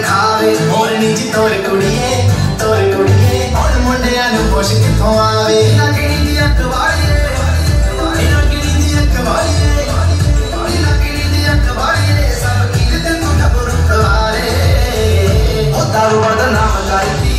ਖਾਵੇ ਮੋਰਨੀ ਜੀ ਤੋਰ ਕੁੜੀਏ ਤੋਰ ਕੁੜੀਏ। ਹੁਣ ਮੁੰਡਿਆਂ ਨੂੰ ਪੁੱਛ ਕਿੱਥੋਂ ਆਵੇ। ਲੱਗਣੀ ਦੀ ਅੱਖ ਵਾਲੀਏ? ਲੱਗਣੀ ਦੀ ਅੱਖ ਵਾਲੀਏ? ਲੱਗਣੀ ਦੀ ਅੱਖ ਵਾਲੀਏ? ਸਭ ਕੀ ਤੈਨੂੰ ਕਬਰ ਕਵਾਰੇ। ਉਹ ਦਾਰੂ ਦਾ ਨਾਮ ਕਰਕੇ